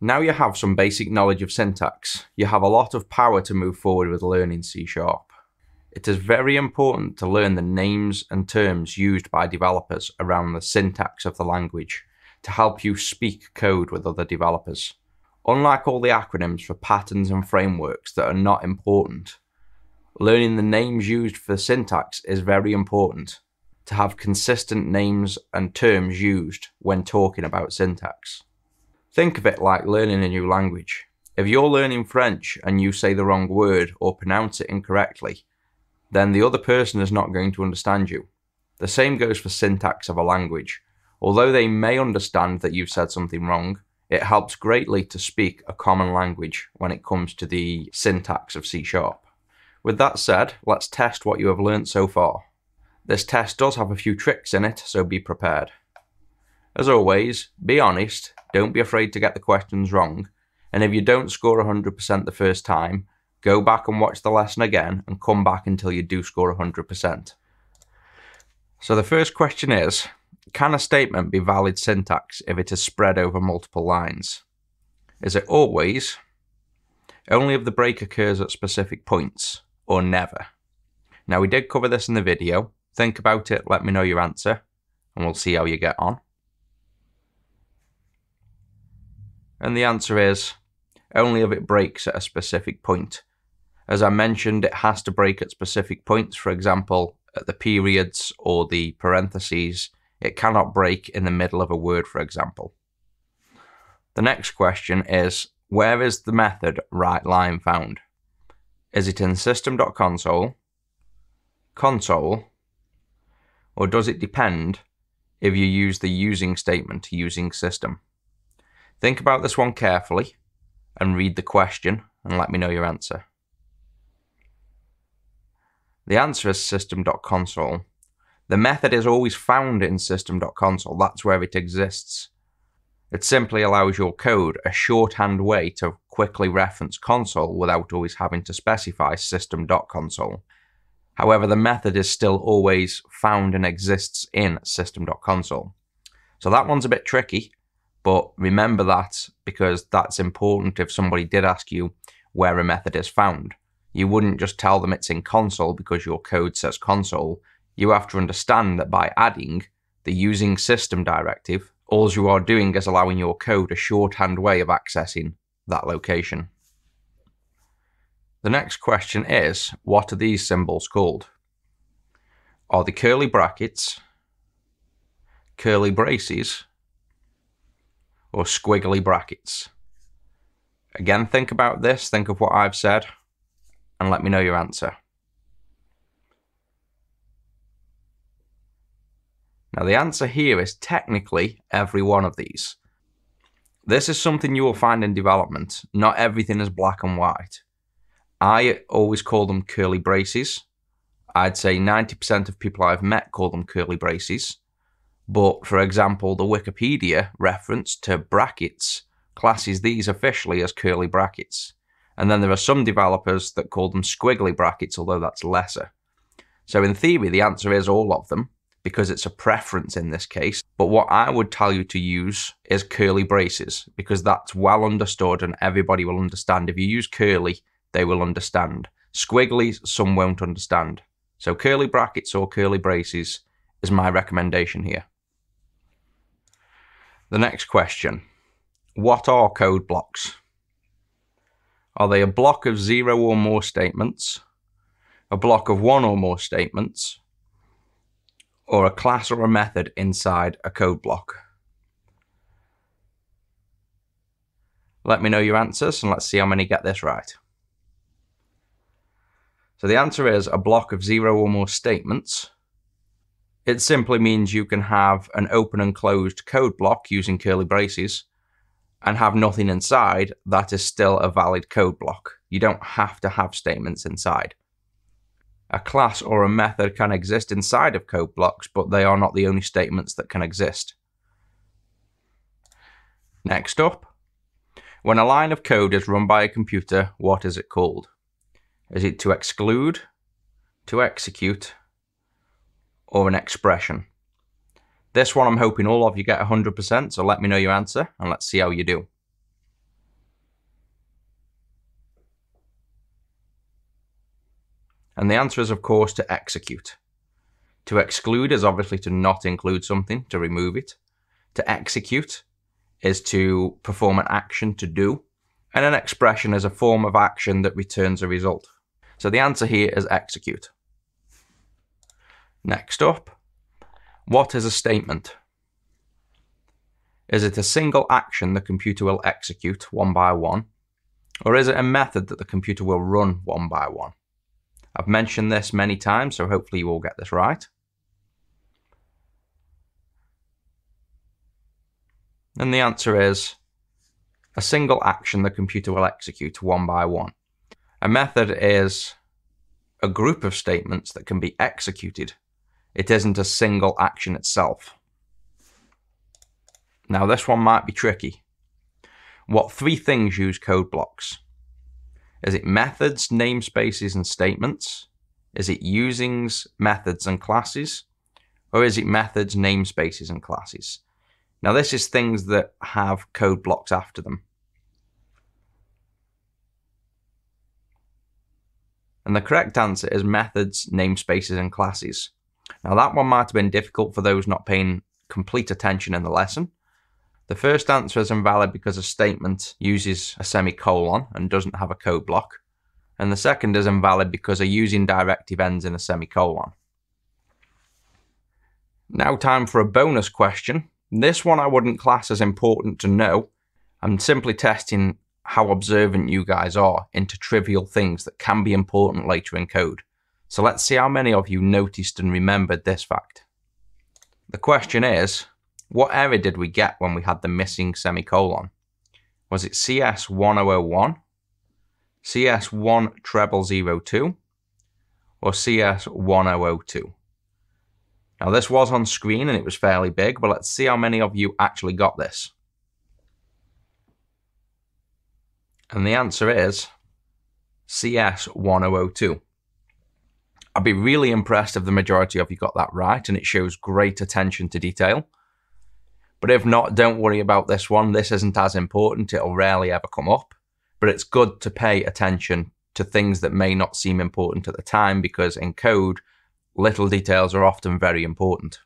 Now you have some basic knowledge of syntax, you have a lot of power to move forward with learning C Sharp. It is very important to learn the names and terms used by developers around the syntax of the language to help you speak code with other developers. Unlike all the acronyms for patterns and frameworks that are not important, learning the names used for syntax is very important to have consistent names and terms used when talking about syntax. Think of it like learning a new language. If you're learning French and you say the wrong word or pronounce it incorrectly, then the other person is not going to understand you. The same goes for syntax of a language. Although they may understand that you've said something wrong, it helps greatly to speak a common language when it comes to the syntax of C Sharp. With that said, let's test what you have learnt so far. This test does have a few tricks in it, so be prepared. As always, be honest, don't be afraid to get the questions wrong, and if you don't score 100% the first time, go back and watch the lesson again and come back until you do score 100%. So the first question is, can a statement be valid syntax if it is spread over multiple lines? Is it always, only if the break occurs at specific points, or never? Now we did cover this in the video, think about it, let me know your answer, and we'll see how you get on. And the answer is only if it breaks at a specific point. As I mentioned, it has to break at specific points, for example, at the periods or the parentheses. It cannot break in the middle of a word, for example. The next question is where is the method writeLine found? Is it in system.console, console, or does it depend if you use the using statement using system? Think about this one carefully and read the question and let me know your answer. The answer is system.console. The method is always found in system.console, that's where it exists. It simply allows your code a shorthand way to quickly reference console without always having to specify system.console. However, the method is still always found and exists in system.console. So that one's a bit tricky, but remember that because that's important if somebody did ask you where a method is found. You wouldn't just tell them it's in console because your code says console. You have to understand that by adding the using system directive, all you are doing is allowing your code a shorthand way of accessing that location. The next question is, what are these symbols called? Are the curly brackets, curly braces, or squiggly brackets. Again, think about this, think of what I've said, and let me know your answer. Now, the answer here is technically every one of these. This is something you will find in development. Not everything is black and white. I always call them curly braces. I'd say 90% of people I've met call them curly braces. But for example, the Wikipedia reference to brackets classes these officially as curly brackets. And then there are some developers that call them squiggly brackets, although that's lesser. So in theory, the answer is all of them because it's a preference in this case. But what I would tell you to use is curly braces because that's well understood and everybody will understand. If you use curly, they will understand. Squiggly, some won't understand. So curly brackets or curly braces is my recommendation here. The next question What are code blocks? Are they a block of zero or more statements, a block of one or more statements, or a class or a method inside a code block? Let me know your answers and let's see how many get this right. So the answer is a block of zero or more statements it simply means you can have an open and closed code block using curly braces and have nothing inside that is still a valid code block. You don't have to have statements inside. A class or a method can exist inside of code blocks, but they are not the only statements that can exist. Next up, when a line of code is run by a computer, what is it called? Is it to exclude, to execute, or an expression. This one I'm hoping all of you get 100%, so let me know your answer and let's see how you do. And the answer is, of course, to execute. To exclude is obviously to not include something, to remove it. To execute is to perform an action to do. And an expression is a form of action that returns a result. So the answer here is execute. Next up, what is a statement? Is it a single action the computer will execute one by one? Or is it a method that the computer will run one by one? I've mentioned this many times, so hopefully you all get this right. And the answer is a single action the computer will execute one by one. A method is a group of statements that can be executed. It isn't a single action itself. Now, this one might be tricky. What three things use code blocks? Is it methods, namespaces, and statements? Is it usings, methods, and classes? Or is it methods, namespaces, and classes? Now, this is things that have code blocks after them. And the correct answer is methods, namespaces, and classes. Now, that one might have been difficult for those not paying complete attention in the lesson. The first answer is invalid because a statement uses a semicolon and doesn't have a code block. And the second is invalid because a using directive ends in a semicolon. Now time for a bonus question. This one I wouldn't class as important to know. I'm simply testing how observant you guys are into trivial things that can be important later in code. So let's see how many of you noticed and remembered this fact. The question is, what error did we get when we had the missing semicolon? Was it CS1001, CS1 treble 02, or CS1002? Now this was on screen and it was fairly big, but let's see how many of you actually got this. And the answer is CS1002. I'd be really impressed if the majority of you got that right, and it shows great attention to detail. But if not, don't worry about this one. This isn't as important. It'll rarely ever come up. But it's good to pay attention to things that may not seem important at the time because in code, little details are often very important.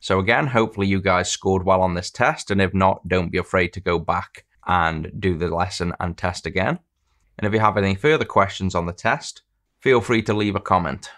So again, hopefully you guys scored well on this test. And if not, don't be afraid to go back and do the lesson and test again. And if you have any further questions on the test, feel free to leave a comment.